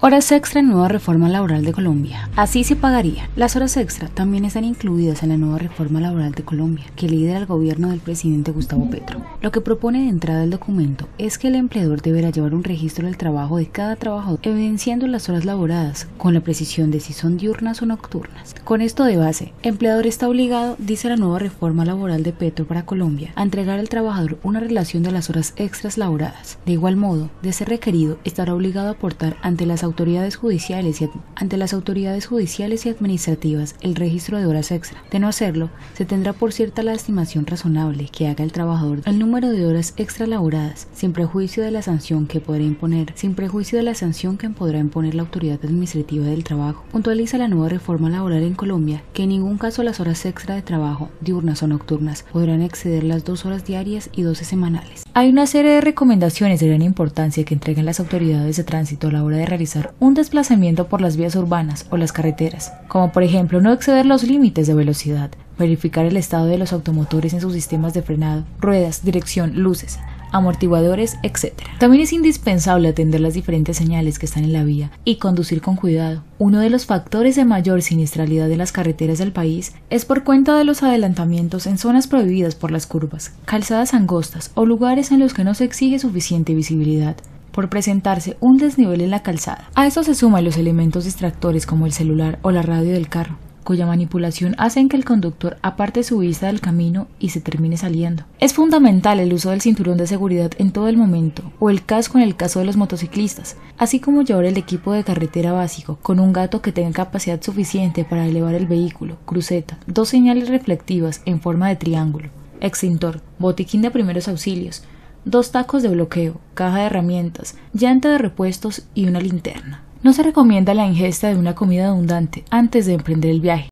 Horas extra en nueva reforma laboral de Colombia. Así se pagaría. Las horas extra también están incluidas en la nueva reforma laboral de Colombia, que lidera el gobierno del presidente Gustavo Petro. Lo que propone de entrada el documento es que el empleador deberá llevar un registro del trabajo de cada trabajador, evidenciando las horas laboradas, con la precisión de si son diurnas o nocturnas. Con esto de base, empleador está obligado, dice la nueva reforma laboral de Petro para Colombia, a entregar al trabajador una relación de las horas extras laboradas. De igual modo, de ser requerido, estará obligado a aportar ante las autoridades judiciales y ante las autoridades judiciales y administrativas el registro de horas extra. De no hacerlo, se tendrá por cierta la estimación razonable que haga el trabajador el número de horas extra laboradas, sin prejuicio de la sanción que podrá imponer, sin prejuicio de la sanción que podrá imponer la autoridad administrativa del trabajo. Puntualiza la nueva reforma laboral en Colombia que en ningún caso las horas extra de trabajo, diurnas o nocturnas, podrán exceder las dos horas diarias y doce semanales. Hay una serie de recomendaciones de gran importancia que entregan las autoridades de tránsito a la hora de realizar un desplazamiento por las vías urbanas o las carreteras, como por ejemplo no exceder los límites de velocidad, verificar el estado de los automotores en sus sistemas de frenado, ruedas, dirección, luces, amortiguadores, etc. También es indispensable atender las diferentes señales que están en la vía y conducir con cuidado. Uno de los factores de mayor siniestralidad de las carreteras del país es por cuenta de los adelantamientos en zonas prohibidas por las curvas, calzadas angostas o lugares en los que no se exige suficiente visibilidad por presentarse un desnivel en la calzada. A eso se suman los elementos distractores como el celular o la radio del carro, cuya manipulación hacen que el conductor aparte su vista del camino y se termine saliendo. Es fundamental el uso del cinturón de seguridad en todo el momento, o el casco en el caso de los motociclistas, así como llevar el equipo de carretera básico, con un gato que tenga capacidad suficiente para elevar el vehículo, cruceta, dos señales reflectivas en forma de triángulo, extintor, botiquín de primeros auxilios, dos tacos de bloqueo, caja de herramientas, llanta de repuestos y una linterna. No se recomienda la ingesta de una comida abundante antes de emprender el viaje.